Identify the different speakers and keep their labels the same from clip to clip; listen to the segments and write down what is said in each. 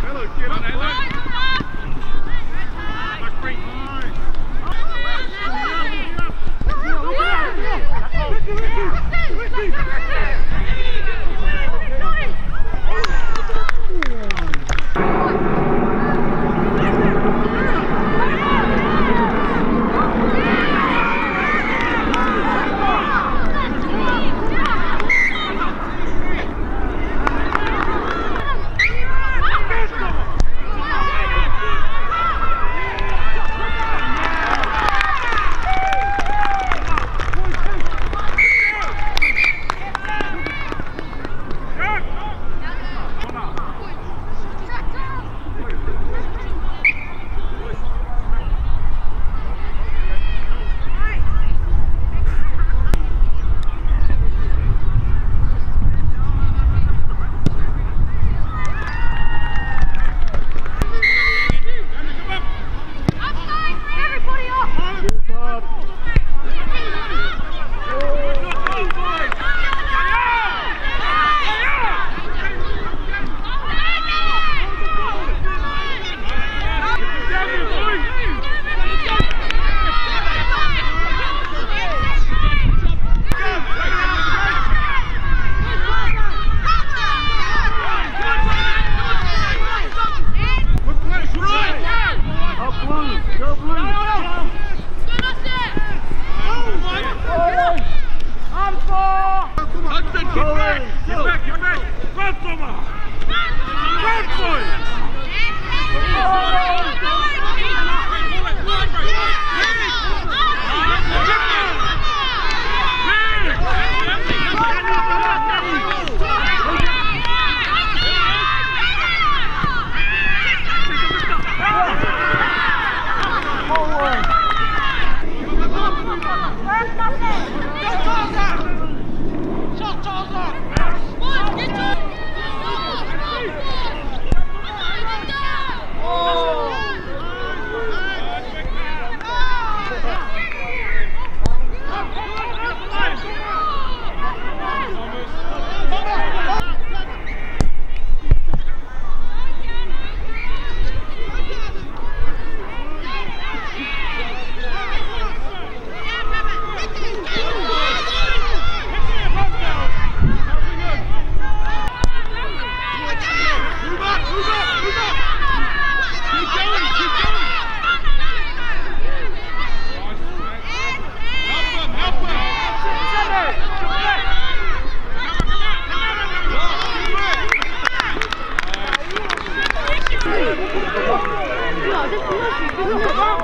Speaker 1: Hello, kid. Hello.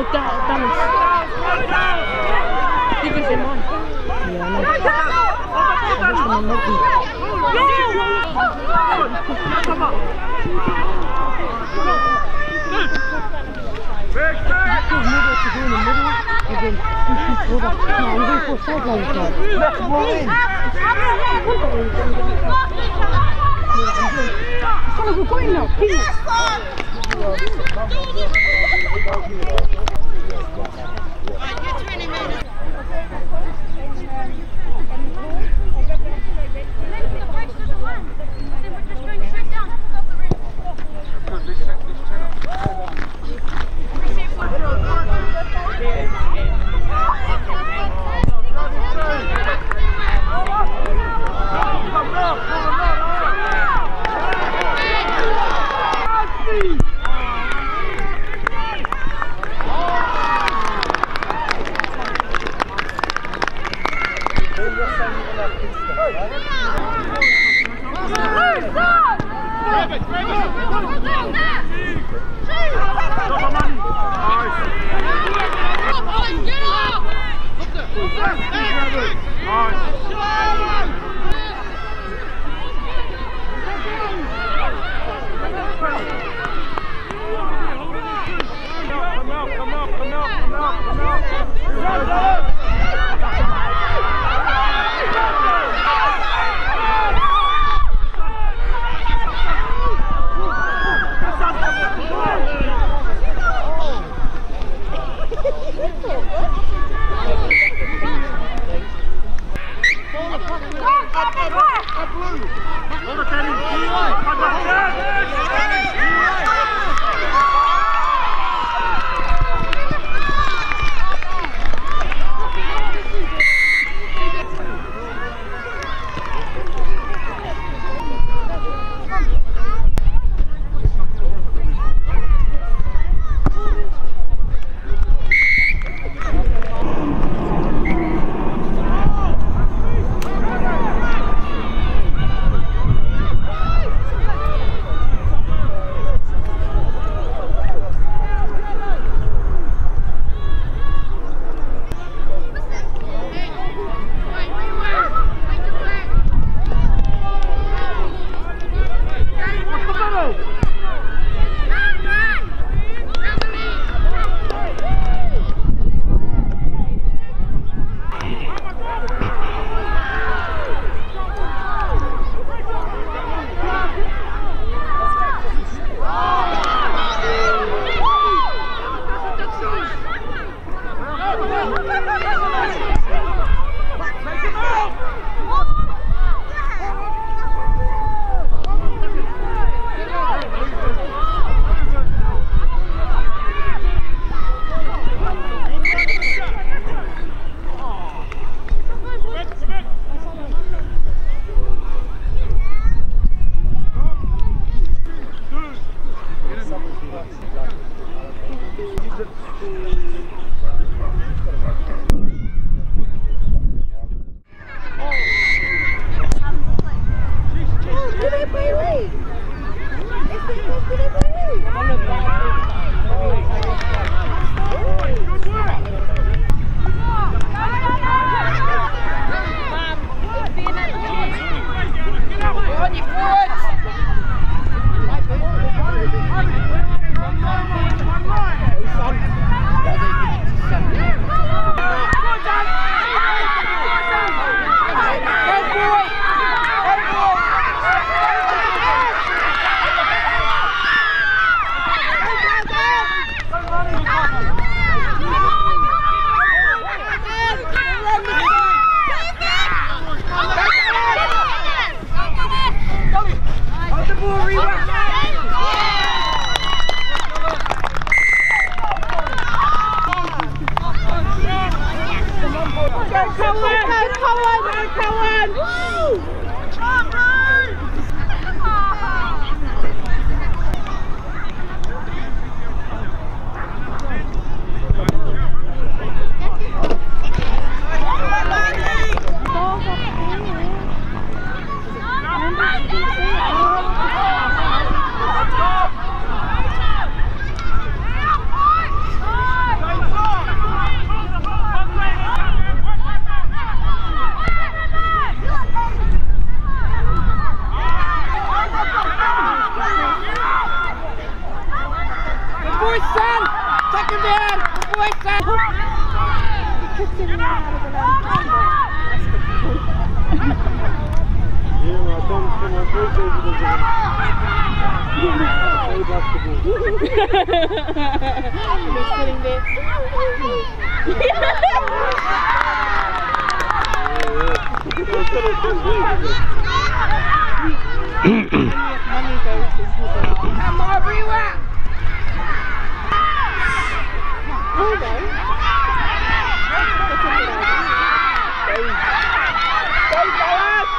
Speaker 2: está, estamos. Dígase, man. It's gonna go Alright, get 20
Speaker 1: minutes.
Speaker 3: Dobra, Nie ma, tam to na trójkę i będzie. Ej, basketball.
Speaker 4: He's sitting there. Money goes to his Come on, everyone! Hold on. Go, fellas!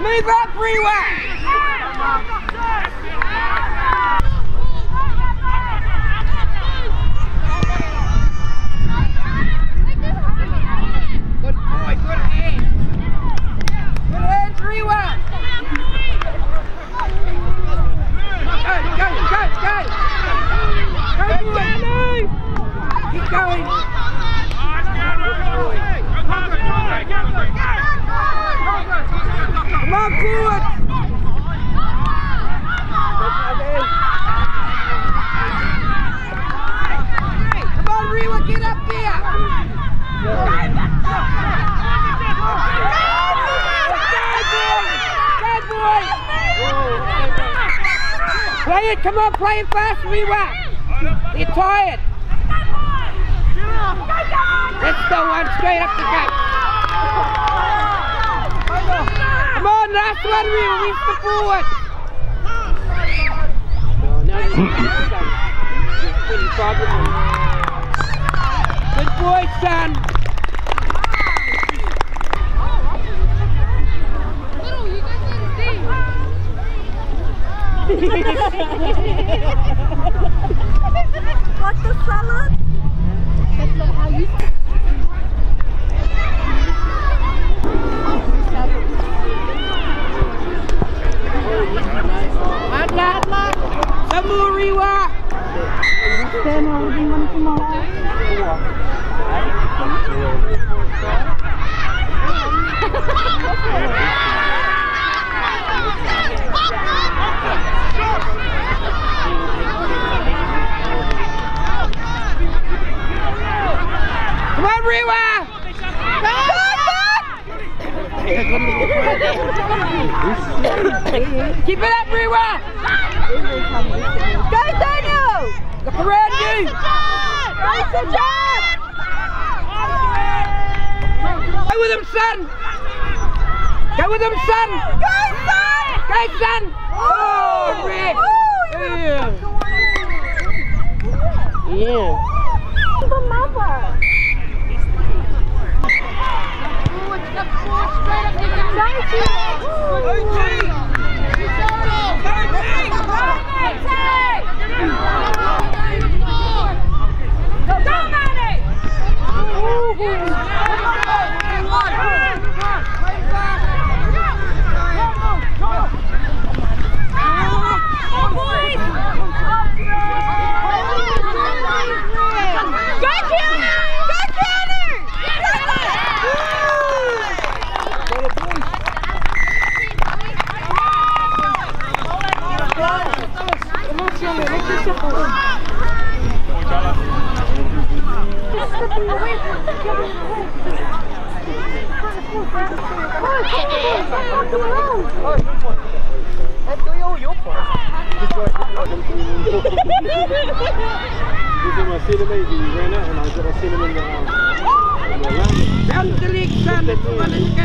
Speaker 3: Move up, Rewa! Good boy, good hands. Good hands, Rewa. Go, go, go, go. Go, boy. Keep going. Come on, forward. Come on, Rewa, get up there. Good boy. Play come on, play it fast, Rewa. You're tired. Let's one straight up the gut. Come on, last one, we reach the forward. Good boy, son.
Speaker 2: What the salad? That's not how you
Speaker 3: Adla, adla.
Speaker 2: Tomorrow.
Speaker 3: Rewa. Keep it Rewa.
Speaker 2: Go, Daniel!
Speaker 3: Look around you.
Speaker 2: Nice job!
Speaker 3: Go with him, son. Go with him, son.
Speaker 2: Go, son!
Speaker 3: Go, son. Oh, oh Rick. Yeah. Yeah.
Speaker 2: Dank je.
Speaker 5: I see the lady, we ran out and I, I seen him in the, in the line.
Speaker 3: Down the leg, son. That's the one game.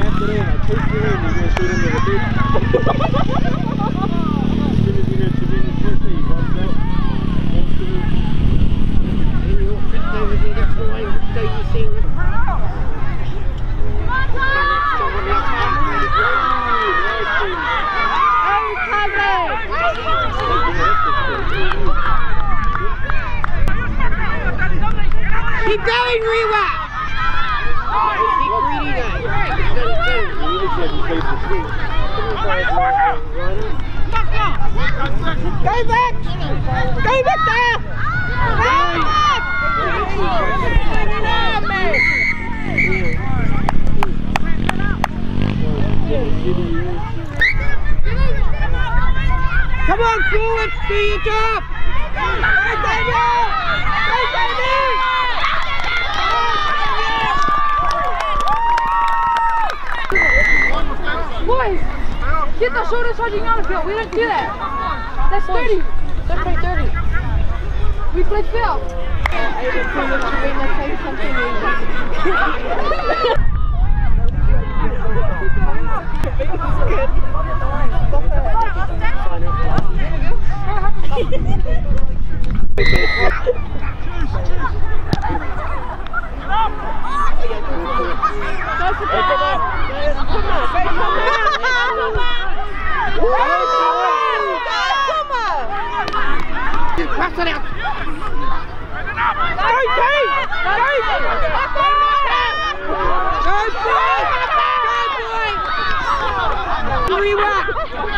Speaker 5: After that, I chased him in and then shoot him in the big. As he walked out. Walked to the-
Speaker 3: And you walk it over there, that's the way so you see it. Someone else comes with it. Keep going, Rewa. Go. Back! Go back there! Go back! Come on, forward, do your! Go, Daniel! Go, Daniel!
Speaker 4: Boys, get the shoulder charging out of field. We don't do that. That's dirty. Don't play dirty. We play field.
Speaker 3: Come on, come on,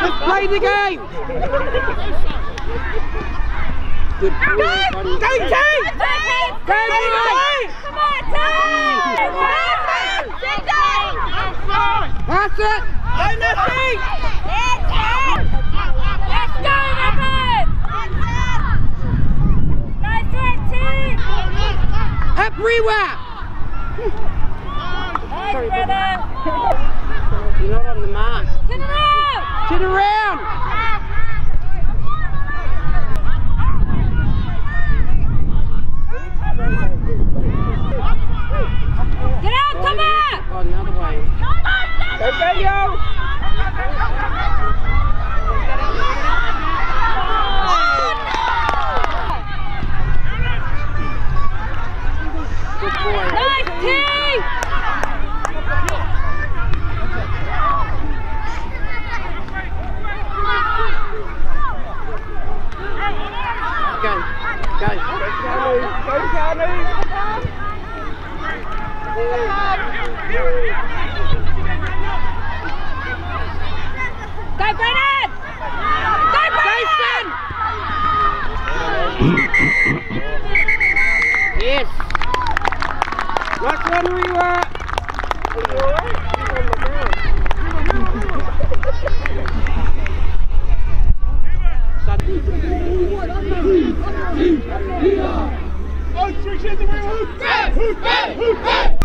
Speaker 3: Let's play the game! Good.
Speaker 4: Go, team!
Speaker 3: Go, team!
Speaker 4: Come on, team!
Speaker 3: Pass it.
Speaker 4: Go, Nessie!
Speaker 2: Let's go, Evan! Nice one, team!
Speaker 3: Up Rewa.
Speaker 2: Nice, brother!
Speaker 3: You're not on the mark.
Speaker 2: Turn around!
Speaker 3: Turn around.
Speaker 2: Get out, Thomas!
Speaker 3: Oh, another way.
Speaker 4: Go, go!
Speaker 2: Hoot!
Speaker 3: Hoot! Hoot! Hoot! Hoot!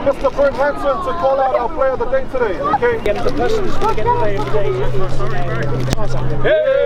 Speaker 6: Mr. Brent Hanson to call out our player of the day today. Okay.
Speaker 7: Get the person who's going to get player of the day is
Speaker 6: Hey!